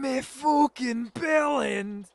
me fucking bellend.